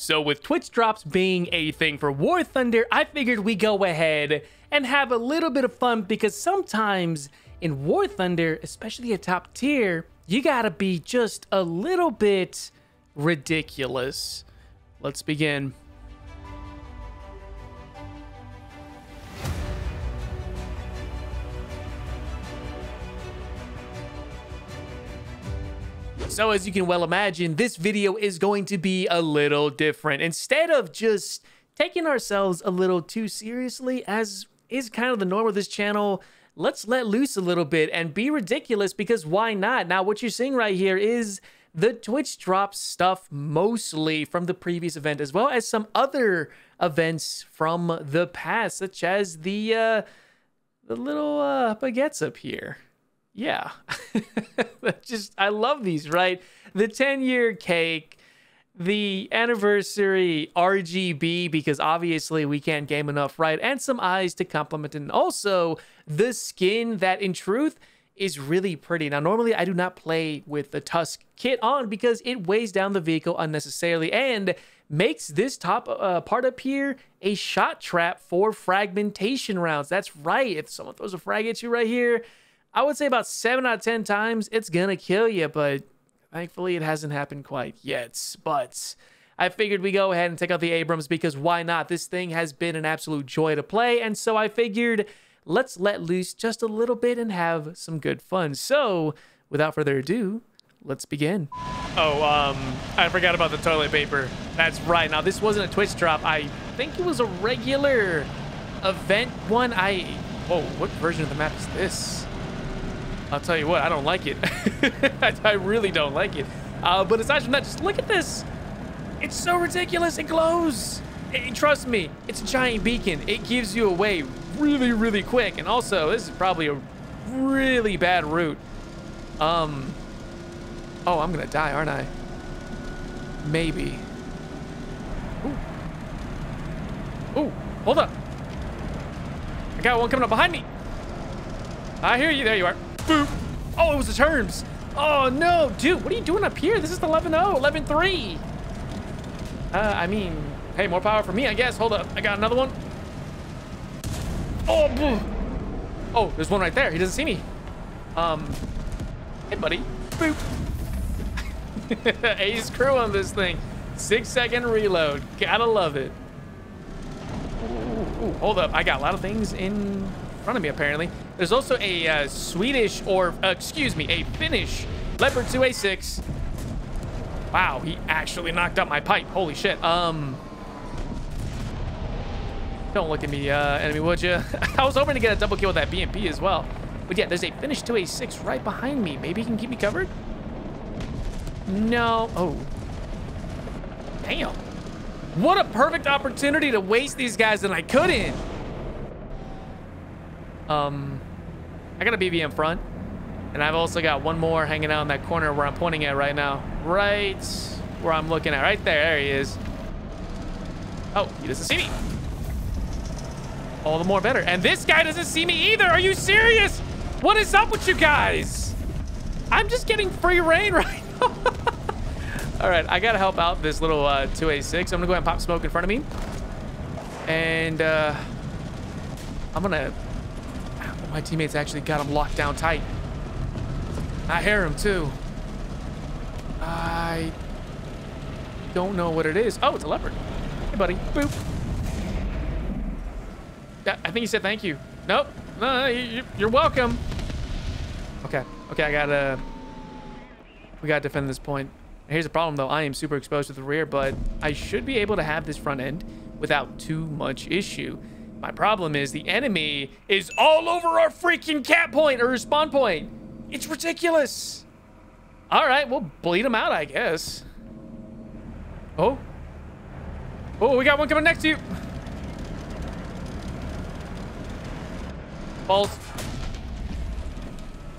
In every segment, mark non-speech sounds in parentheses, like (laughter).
So with Twitch drops being a thing for War Thunder, I figured we go ahead and have a little bit of fun because sometimes in War Thunder, especially a top tier, you gotta be just a little bit ridiculous. Let's begin. So as you can well imagine, this video is going to be a little different. Instead of just taking ourselves a little too seriously, as is kind of the norm of this channel, let's let loose a little bit and be ridiculous because why not? Now, what you're seeing right here is the Twitch drop stuff mostly from the previous event, as well as some other events from the past, such as the uh, the little uh, baguettes up here yeah. (laughs) Just i love these right? The 10 year cake the anniversary rgb because obviously we can't game enough right? And some eyes to complement and also the skin that in truth is really pretty. Now normally i do not play with the tusk kit on because it weighs down the vehicle unnecessarily and makes this top uh, part up here a shot trap for fragmentation rounds. That's right. If someone throws a frag at you right here I would say about seven out of 10 times it's going to kill you, but thankfully it hasn't happened quite yet. But I figured we go ahead and take out the Abrams because why not? This thing has been an absolute joy to play. And so I figured let's let loose just a little bit and have some good fun. So without further ado, let's begin. Oh, um, I forgot about the toilet paper. That's right. Now, this wasn't a Twitch drop. I think it was a regular event one. I, whoa, what version of the map is this? I'll tell you what, I don't like it. (laughs) I, really don't like it. Uh, but aside from that, just look at this. It's so ridiculous. It glows. It, trust me, it's a giant beacon. It gives you away really, really quick. And also, this is probably a really bad route. Um. Oh, I'm gonna die, aren't I? Maybe. Ooh. Ooh, hold up. I got one coming up behind me. I hear you. There you are. Boop. Oh, it was the terms. Oh, no. Dude, what are you doing up here? This is 11-0, 11-3. Uh, I mean, hey, more power for me, I guess. Hold up. I got another one. Oh, boo. Oh, there's one right there. He doesn't see me. Um, hey, buddy. Boop. (laughs) Ace crew on this thing. Six second reload. Gotta love it. Ooh, ooh, hold up. I got a lot of things in front of me, apparently. There's also a uh, Swedish, or uh, excuse me, a Finnish Leopard 2A6. Wow, he actually knocked out my pipe. Holy shit. Um, Don't look at me, uh, enemy, would you? (laughs) I was hoping to get a double kill with that BMP as well. But yeah, there's a Finnish 2A6 right behind me. Maybe he can keep me covered? No. Oh. Damn. What a perfect opportunity to waste these guys, and I couldn't. Um, I got a BB in front. And I've also got one more hanging out in that corner where I'm pointing at right now. Right where I'm looking at. Right there. There he is. Oh, he doesn't see me. All the more better. And this guy doesn't see me either. Are you serious? What is up with you guys? I'm just getting free reign (laughs) right now. All right, I got to help out this little uh, 2A6. I'm going to go ahead and pop smoke in front of me. And uh, I'm going to my teammates actually got him locked down tight. I hear him too. I don't know what it is. Oh, it's a leopard. Hey, buddy. Boop. I think he said thank you. Nope. Uh, no, you're welcome. Okay. Okay, I gotta... We gotta defend this point. Here's the problem, though. I am super exposed to the rear, but I should be able to have this front end without too much issue. My problem is the enemy is all over our freaking cap point or spawn point. It's ridiculous. All right, we'll bleed them out, I guess. Oh. Oh, we got one coming next to you. Balls.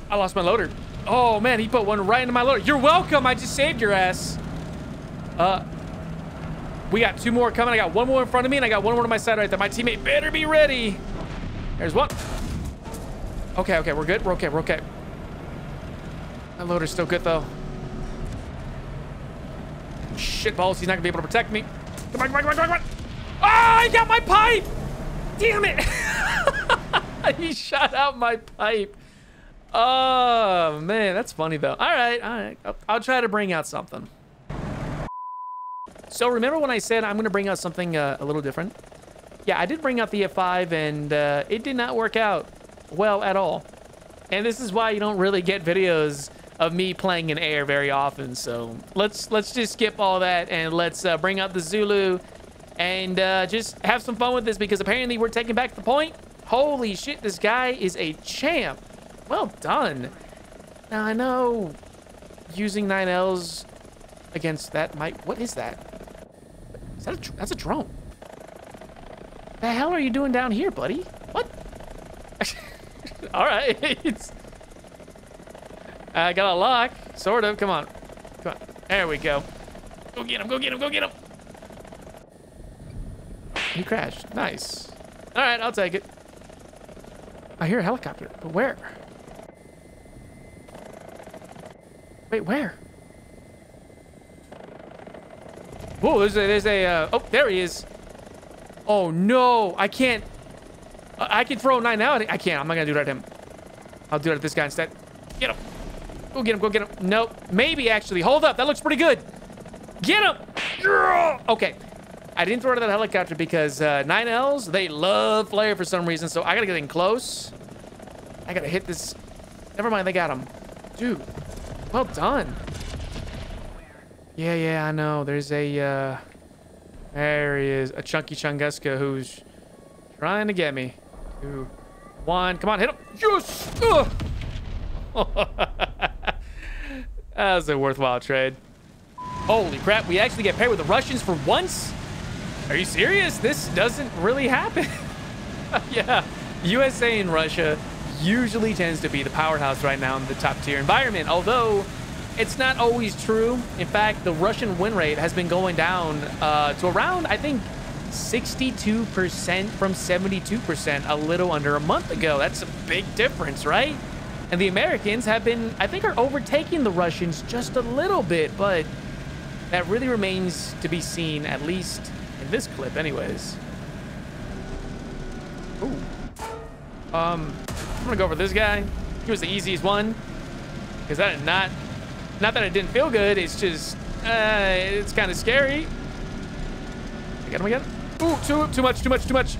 I lost my loader. Oh, man, he put one right into my loader. You're welcome. I just saved your ass. Uh, we got two more coming. I got one more in front of me, and I got one more to my side right there. My teammate better be ready. There's one. Okay, okay, we're good. We're okay, we're okay. That loader's still good, though. Shit balls, he's not gonna be able to protect me. Come on, come on, come on, come on. Oh, I got my pipe! Damn it! (laughs) he shot out my pipe. Oh, man, that's funny, though. All right, all right. I'll, I'll try to bring out something. So remember when I said I'm going to bring out something uh, a little different? Yeah, I did bring out the F5, and uh, it did not work out well at all. And this is why you don't really get videos of me playing in air very often. So let's let's just skip all that and let's uh, bring out the Zulu and uh, just have some fun with this because apparently we're taking back the point. Holy shit, this guy is a champ. Well done. Now I know using 9Ls against that might... What is that? That a, that's a drone. The hell are you doing down here, buddy? What? (laughs) All right. (laughs) I got a lock, sort of. Come on. Come on. There we go. Go get him, go get him, go get him. He crashed. Nice. All right, I'll take it. I hear a helicopter, but where? Wait, where? Whoa, there's a, there's a, uh, oh, there he is. Oh, no, I can't. I can throw nine out. I can't. I'm not gonna do that to him. I'll do it at this guy instead. Get him. Go get him. Go get him. Nope. Maybe actually. Hold up. That looks pretty good. Get him. Okay. I didn't throw it at that helicopter because uh, 9Ls, they love flare for some reason. So I gotta get in close. I gotta hit this. Never mind. They got him. Dude. Well done. Yeah, yeah, I know. There's a, uh, there he is. A Chunky Chunguska who's trying to get me. Two, one. Come on, hit him. Yes! (laughs) that was a worthwhile trade. Holy crap, we actually get paired with the Russians for once? Are you serious? This doesn't really happen. (laughs) yeah, USA and Russia usually tends to be the powerhouse right now in the top tier environment, although it's not always true. In fact, the Russian win rate has been going down uh, to around, I think, 62% from 72% a little under a month ago. That's a big difference, right? And the Americans have been, I think, are overtaking the Russians just a little bit, but that really remains to be seen, at least in this clip anyways. Ooh. Um, I'm gonna go for this guy. He was the easiest one. Because that did not, not that it didn't feel good, it's just, uh, it's kind of scary. I got him again. Ooh, too, too much, too much, too much.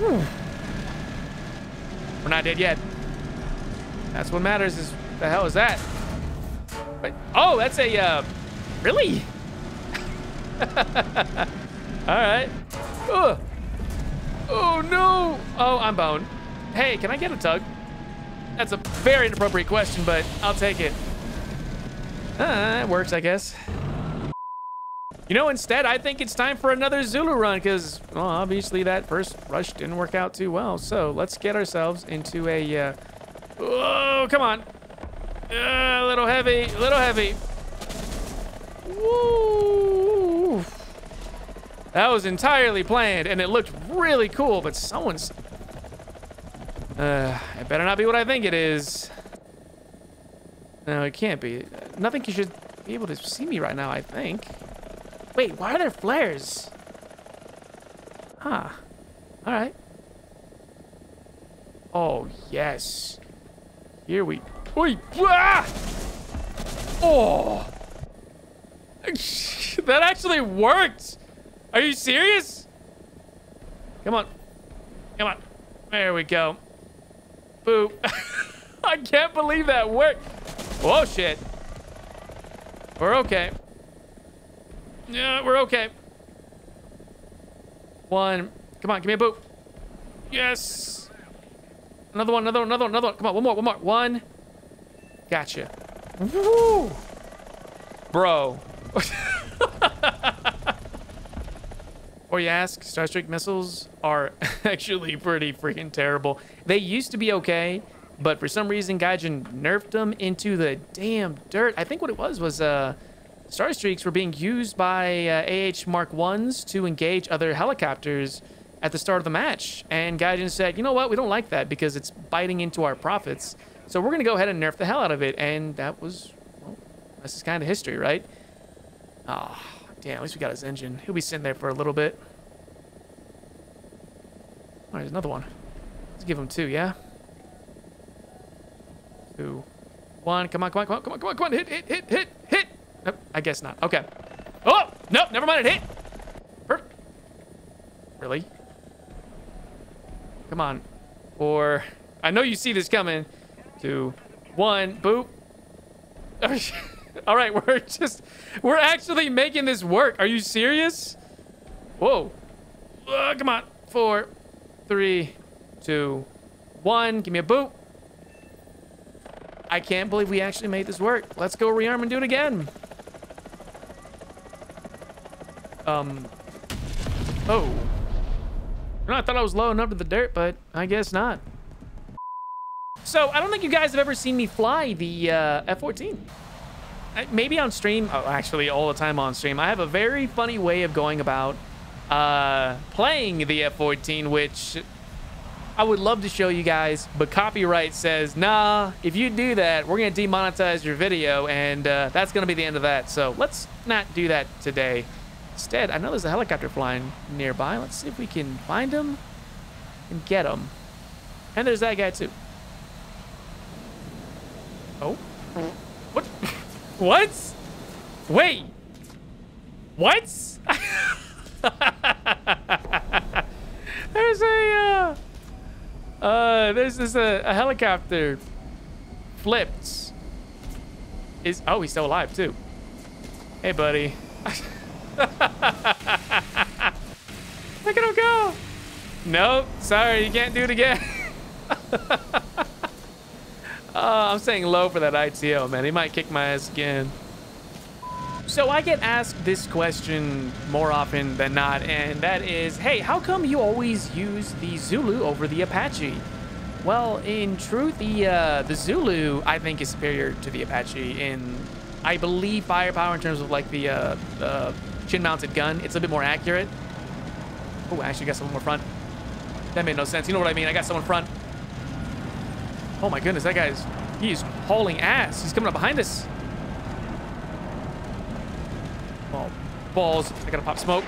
Ooh. We're not dead yet. That's what matters is, the hell is that? Wait, oh, that's a, uh, really? (laughs) All right. Ugh. Oh, no. Oh, I'm boned. Hey, can I get a tug? That's a very inappropriate question, but I'll take it. Uh, it works, I guess. You know, instead, I think it's time for another Zulu run because, well, obviously that first rush didn't work out too well. So let's get ourselves into a, uh, oh, come on. Uh, a little heavy, a little heavy. Woo. That was entirely planned and it looked really cool, but someone's, uh, it better not be what I think it is. No, it can't be. Nothing you should be able to see me right now, I think. Wait, why are there flares? Huh. Alright. Oh, yes. Here we... Wait! Ah! Oh! (laughs) that actually worked! Are you serious? Come on. Come on. There we go. Boop. (laughs) I can't believe that worked. Oh, shit. We're okay. Yeah, we're okay. One. Come on, give me a boot. Yes. Another one, another one, another one, another one. Come on, one more, one more. One. Gotcha. Woo! Bro. (laughs) or you ask, Starstreak missiles are (laughs) actually pretty freaking terrible. They used to be okay, but for some reason, Gaijin nerfed them into the damn dirt. I think what it was was, uh, Starstreaks were being used by uh, AH Mark 1s to engage other helicopters at the start of the match. And Gaijin said, you know what, we don't like that because it's biting into our profits. So we're going to go ahead and nerf the hell out of it. And that was, well, this is kind of history, right? Ah, oh, Damn, at least we got his engine. He'll be sitting there for a little bit. All right, there's another one. Let's give him two, yeah? Two. One. Come on, come on, come on, come on, come on, come on. Hit, hit, hit, hit, hit. Nope, I guess not. Okay. Oh, nope, never mind. It hit. Perfect. Really? Come on. Four. I know you see this coming. Two. One. Boop. (laughs) All right, we're (laughs) just, we're actually making this work. Are you serious? Whoa. Uh, come on. Four, three, two, one. Give me a boot. I can't believe we actually made this work. Let's go rearm and do it again. Um. Oh. I thought I was low enough to the dirt, but I guess not. So, I don't think you guys have ever seen me fly the uh, F-14 maybe on stream, oh, actually all the time on stream, I have a very funny way of going about uh, playing the F-14, which I would love to show you guys, but copyright says, nah, if you do that, we're going to demonetize your video, and uh, that's going to be the end of that. So let's not do that today. Instead, I know there's a helicopter flying nearby. Let's see if we can find him and get him. And there's that guy, too. Oh. What? (laughs) What? Wait. What? (laughs) there's a, uh, uh, this, uh, a helicopter flipped. Is, oh, he's still alive too. Hey, buddy. (laughs) Look at him go. Nope, sorry, you can't do it again. (laughs) Uh, I'm saying low for that ITO, man. He might kick my ass again. So I get asked this question more often than not, and that is, hey, how come you always use the Zulu over the Apache? Well, in truth, the uh, the Zulu I think is superior to the Apache in, I believe, firepower in terms of like the uh, chin-mounted gun. It's a bit more accurate. Oh, I actually got someone more front. That made no sense. You know what I mean? I got someone in front. Oh my goodness, that guy's, he's hauling ass. He's coming up behind us. Oh, balls. I gotta pop smoke.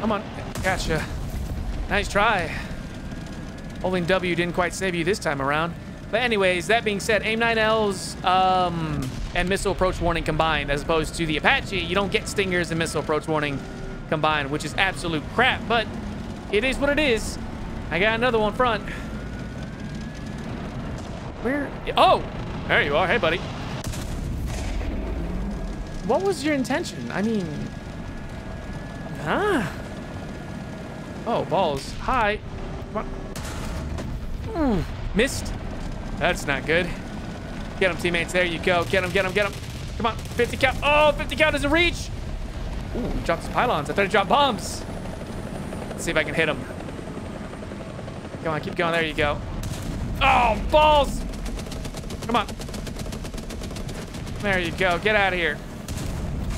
Come on. Gotcha. Nice try. Holding W didn't quite save you this time around. But anyways, that being said, AIM-9Ls um, and missile approach warning combined, as opposed to the Apache, you don't get stingers and missile approach warning combined, which is absolute crap. But it is what it is. I got another one front. Where? Oh, there you are. Hey, buddy. What was your intention? I mean, huh? Oh, balls. Hi. Mm, missed. That's not good. Get him, teammates. There you go. Get him, get him, get him. Come on. 50 count. Oh, 50 count doesn't reach. Ooh, dropped some pylons. I thought he dropped bombs. Let's see if I can hit him. Come on, keep going. There you go. Oh, balls! Come on. There you go. Get out of here.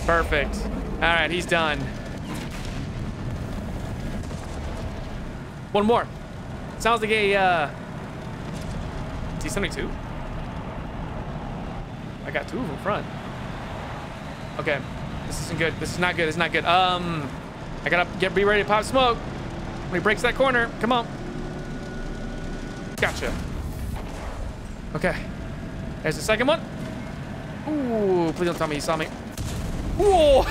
Perfect. All right, he's done. One more. Sounds like a uh, T-72. I got two of them front. Okay, this isn't good. This is not good. Is not good. Um, I gotta get be ready to pop smoke. When he breaks that corner, come on. Gotcha. Okay. There's the second one. Ooh, please don't tell me you saw me. Whoa!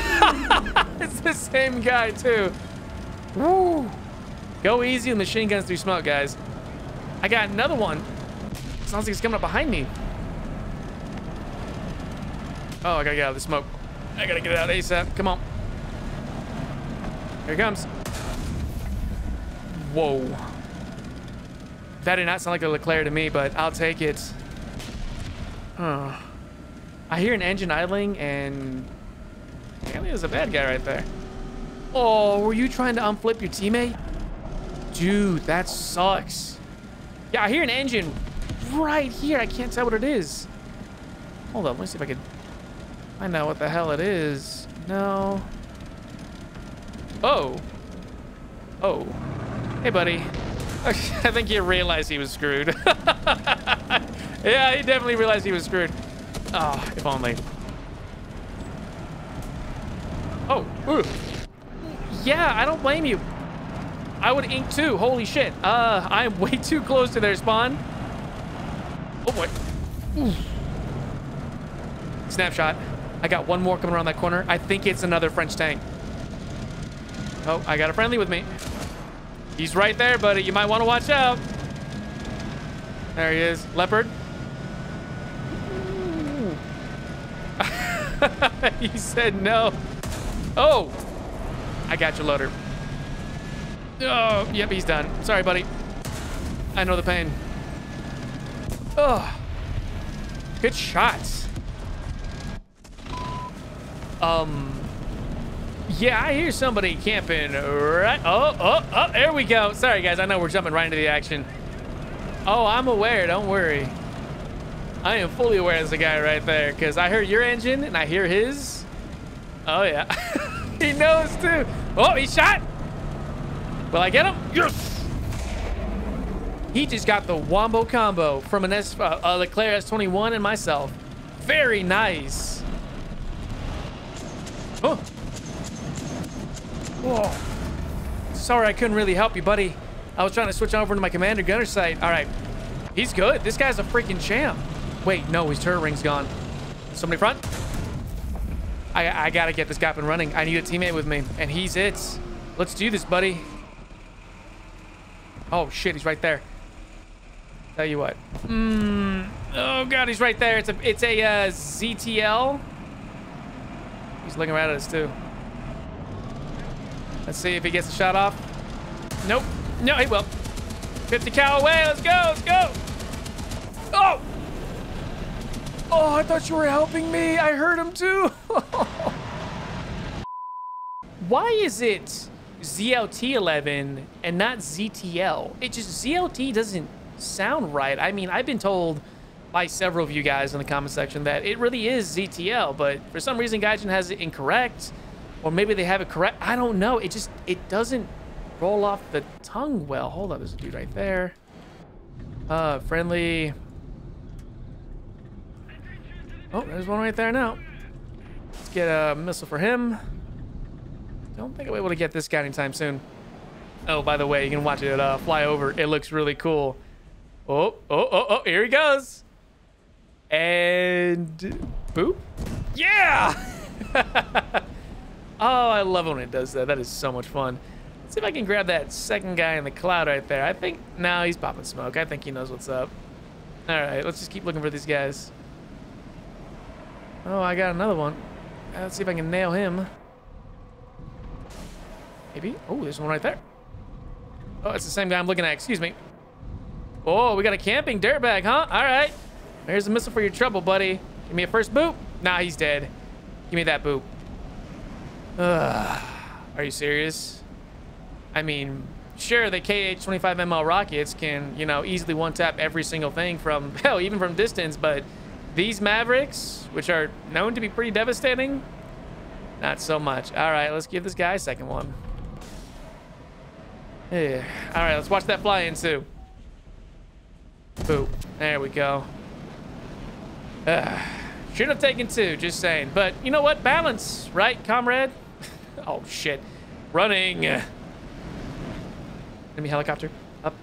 (laughs) it's the same guy too. Woo! Go easy with machine guns through smoke, guys. I got another one. Sounds like it's coming up behind me. Oh, I gotta get out of the smoke. I gotta get out ASAP. Come on. Here he comes. Whoa. That did not sound like a Leclerc to me, but I'll take it. Huh. I hear an engine idling, and apparently there's a bad guy right there. Oh, were you trying to unflip your teammate? Dude, that sucks. Yeah, I hear an engine right here. I can't tell what it is. Hold up, let me see if I can find out what the hell it is. No. Oh. Oh. Hey, buddy. (laughs) I think he realized he was screwed. (laughs) yeah, he definitely realized he was screwed. Oh, if only. Oh, ooh. Yeah, I don't blame you. I would ink too. Holy shit. Uh, I am (laughs) way too close to their spawn. Oh boy. Ooh. Snapshot. I got one more coming around that corner. I think it's another French tank. Oh, I got a friendly with me. He's right there, buddy. You might want to watch out. There he is. Leopard. (laughs) he said no. Oh, I got you, loader. Oh, yep, he's done. Sorry, buddy. I know the pain. Oh, good shots. Um, yeah, I hear somebody camping right. Oh, oh, oh, there we go. Sorry, guys. I know we're jumping right into the action. Oh, I'm aware. Don't worry. I am fully aware there's the guy right there because I heard your engine and I hear his. Oh, yeah. (laughs) he knows too. Oh, he shot. Will I get him? Yes. He just got the wombo combo from an S, uh, uh, Leclerc S21 and myself. Very nice. Oh. Whoa. Sorry, I couldn't really help you, buddy. I was trying to switch over to my commander gunner sight. All right. He's good. This guy's a freaking champ. Wait, no, his turret ring's gone. Somebody front? I, I gotta get this guy and running. I need a teammate with me, and he's it. Let's do this, buddy. Oh, shit, he's right there. Tell you what. Mm, oh, God, he's right there. It's a, it's a uh, ZTL. He's looking right at us, too. Let's see if he gets a shot off. Nope. No, he will. 50 cal away. Let's go. Let's go. Oh! Oh, I thought you were helping me. I heard him too. (laughs) Why is it ZLT11 and not ZTL? It just, ZLT doesn't sound right. I mean, I've been told by several of you guys in the comment section that it really is ZTL, but for some reason Gaijin has it incorrect, or maybe they have it correct. I don't know. It just, it doesn't roll off the tongue well. Hold on, there's a dude right there. Uh, friendly. Oh, there's one right there now. Let's get a missile for him. Don't think I'll be able to get this guy anytime soon. Oh, by the way, you can watch it uh, fly over. It looks really cool. Oh, oh, oh, oh, here he goes. And boop. Yeah! (laughs) oh, I love when it does that. That is so much fun. Let's see if I can grab that second guy in the cloud right there. I think, no, he's popping smoke. I think he knows what's up. All right, let's just keep looking for these guys. Oh, I got another one. Uh, let's see if I can nail him. Maybe. Oh, there's one right there. Oh, it's the same guy I'm looking at. Excuse me. Oh, we got a camping dirtbag, huh? All right. Here's a missile for your trouble, buddy. Give me a first boop. Nah, he's dead. Give me that boop. Ugh. Are you serious? I mean, sure, the KH-25ML rockets can, you know, easily one-tap every single thing from, (laughs) hell, even from distance, but these Mavericks, which are known to be pretty devastating, not so much. All right, let's give this guy a second one. Yeah. All right, let's watch that fly in, too. Boo. There we go. Uh, should have taken two, just saying. But you know what? Balance, right, comrade? (laughs) oh, shit. Running. Enemy helicopter. Up.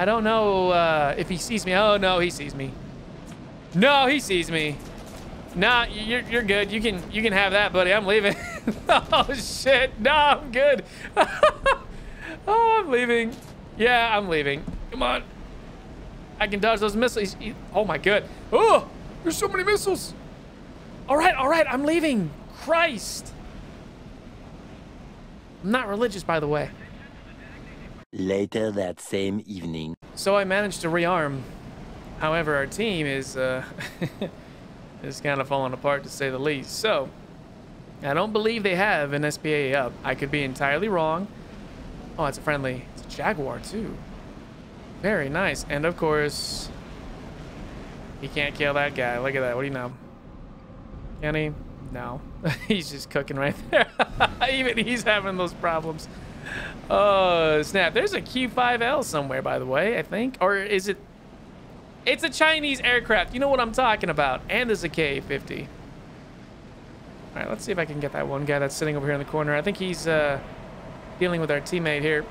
I don't know uh, if he sees me. Oh, no, he sees me. No, he sees me. Nah, you're, you're good. You can you can have that, buddy. I'm leaving. (laughs) oh, shit. No, I'm good. (laughs) oh, I'm leaving. Yeah, I'm leaving. Come on. I can dodge those missiles. Oh, my god. Oh, there's so many missiles. All right, all right. I'm leaving. Christ. I'm not religious, by the way. Later that same evening. So I managed to rearm. However, our team is uh, (laughs) is kind of falling apart to say the least. So I don't believe they have an SPA up. I could be entirely wrong. Oh, it's a friendly. It's a Jaguar too. Very nice. And of course, he can't kill that guy. Look at that. What do you know? Can he? No. (laughs) he's just cooking right (laughs) there. Even he's having those problems. Oh, snap. There's a Q5L somewhere, by the way, I think. Or is it It's a Chinese aircraft. You know what I'm talking about. And there's a K-50. All right, let's see if I can get that one guy that's sitting over here in the corner. I think he's uh, dealing with our teammate here.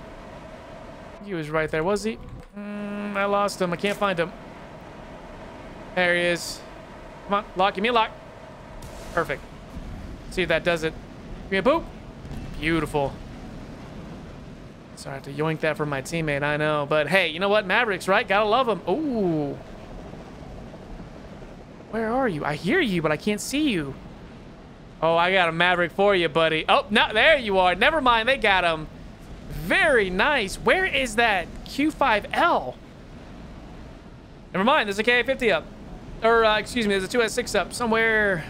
He was right there, was he? Mm, I lost him. I can't find him. There he is. Come on, lock. Give me a lock. Perfect. See if that does it. Give me a boop. Beautiful. Sorry, I have to yoink that from my teammate, I know. But hey, you know what? Mavericks, right? Gotta love them. Ooh. Where are you? I hear you, but I can't see you. Oh, I got a Maverick for you, buddy. Oh, no, there you are. Never mind, they got him. Very nice. Where is that Q5L? Never mind, there's a K50 up. Or, uh, excuse me, there's a 2S6 up somewhere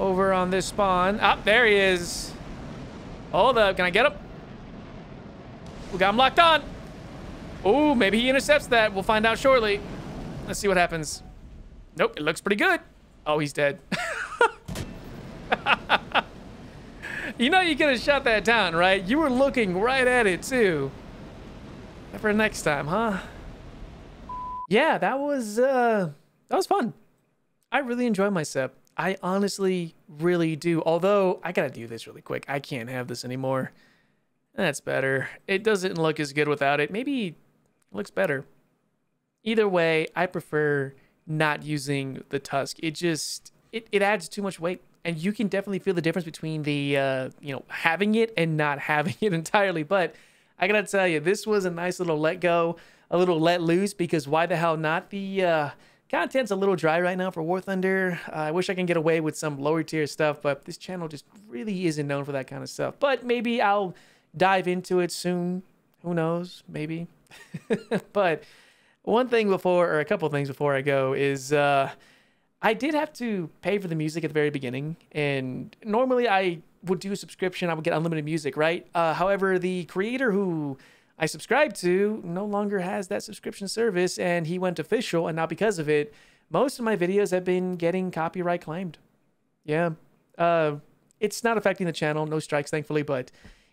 over on this spawn. Oh, there he is. Hold up, can I get him? We got him locked on. Oh, maybe he intercepts that. We'll find out shortly. Let's see what happens. Nope, it looks pretty good. Oh, he's dead. (laughs) you know you could have shot that down, right? You were looking right at it, too. For next time, huh? Yeah, that was, uh, that was fun. I really enjoyed myself. I honestly really do. Although, I gotta do this really quick. I can't have this anymore. That's better. It doesn't look as good without it. Maybe it looks better. Either way, I prefer not using the tusk. It just, it, it adds too much weight and you can definitely feel the difference between the uh, you know having it and not (laughs) having it entirely. But I gotta tell you, this was a nice little let go, a little let loose because why the hell not? The uh, content's a little dry right now for War Thunder. Uh, I wish I can get away with some lower tier stuff, but this channel just really isn't known for that kind of stuff. But maybe I'll dive into it soon. Who knows? Maybe. (laughs) but one thing before, or a couple things before I go, is. Uh, I did have to pay for the music at the very beginning, and normally I would do a subscription, I would get unlimited music, right? Uh, however, the creator who I subscribed to no longer has that subscription service, and he went official, and now because of it, most of my videos have been getting copyright claimed. Yeah. Uh, it's not affecting the channel, no strikes, thankfully, but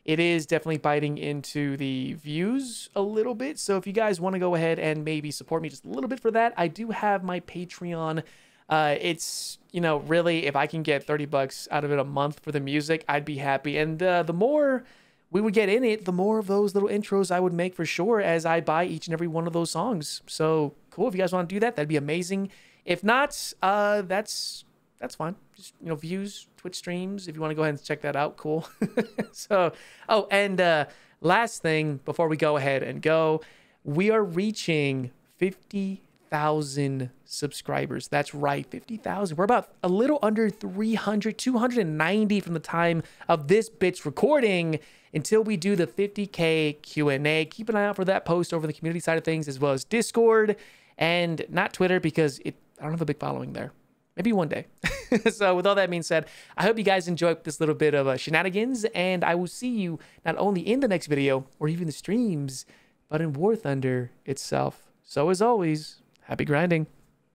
it is definitely biting into the views a little bit. So if you guys want to go ahead and maybe support me just a little bit for that, I do have my Patreon uh, it's you know really if I can get 30 bucks out of it a month for the music, I'd be happy. And uh, the more we would get in it, the more of those little intros I would make for sure as I buy each and every one of those songs. So cool. If you guys want to do that, that'd be amazing. If not, uh, that's that's fine. Just you know, views, Twitch streams. If you want to go ahead and check that out, cool. (laughs) so, oh, and uh, last thing before we go ahead and go, we are reaching 50,000 subscribers. That's right, 50,000. We're about a little under 300, 290 from the time of this bitch recording until we do the 50K Q&A. Keep an eye out for that post over the community side of things as well as Discord and not Twitter because it I don't have a big following there. Maybe one day. (laughs) so with all that being said, I hope you guys enjoyed this little bit of uh, shenanigans and I will see you not only in the next video or even the streams, but in War Thunder itself. So as always, Happy grinding.